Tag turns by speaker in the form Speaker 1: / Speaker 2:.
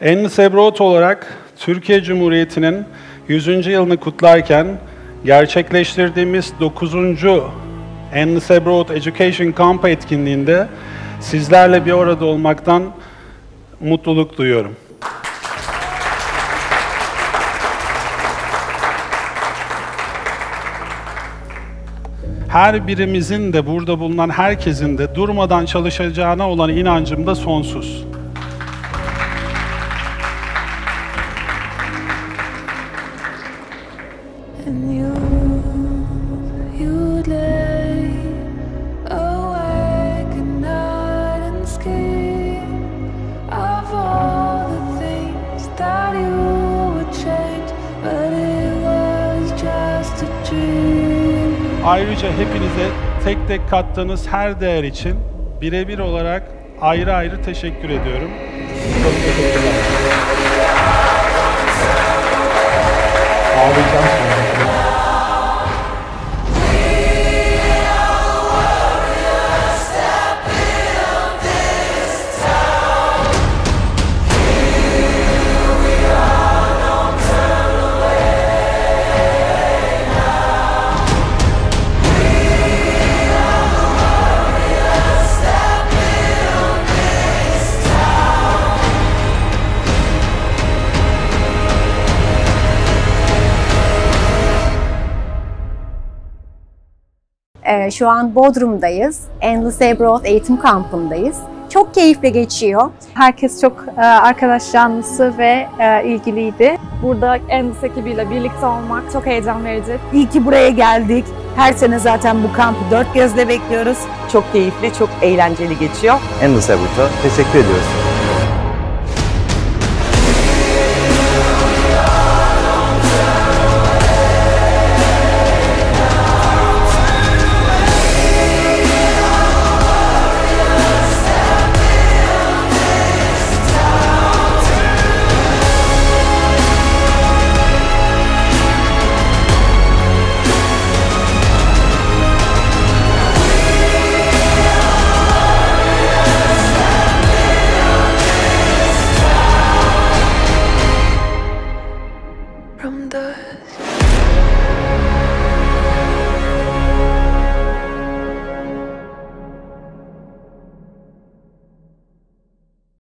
Speaker 1: Endless Abroad olarak Türkiye Cumhuriyeti'nin 100. yılını kutlarken gerçekleştirdiğimiz 9. Endless Abroad Education Camp etkinliğinde sizlerle bir arada olmaktan mutluluk duyuyorum. Her birimizin de burada bulunan herkesin de durmadan çalışacağına olan inancım da sonsuz. Ayrıca hepinize tek tek kattığınız her değer için birebir olarak ayrı ayrı teşekkür ediyorum. Çok teşekkürler.
Speaker 2: Şu an Bodrum'dayız. Endless Abroad eğitim kampındayız. Çok keyifli geçiyor.
Speaker 3: Herkes çok e, arkadaş canlısı ve e, ilgiliydi. Burada Endless ekibiyle birlikte olmak çok heyecan verici.
Speaker 4: İyi ki buraya geldik. Her sene zaten bu kampı dört gözle bekliyoruz. Çok keyifli, çok eğlenceli geçiyor.
Speaker 5: Endless Abroad'a teşekkür ediyoruz.
Speaker 6: good.